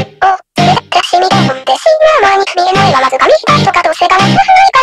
お、冷たしみもんでしま前に見えないわまず紙一重とかどうせがなくないか